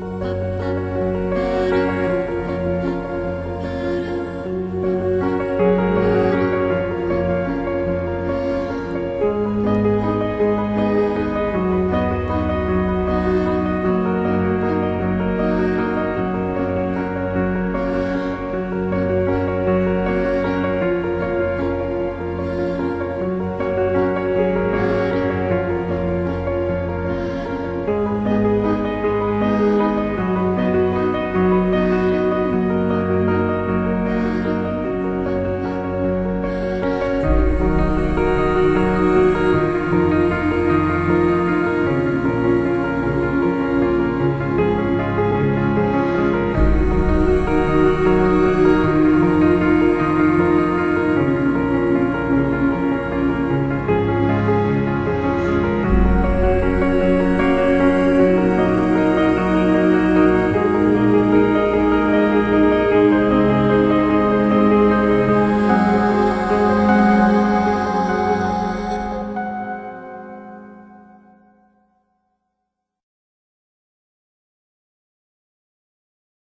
Bye.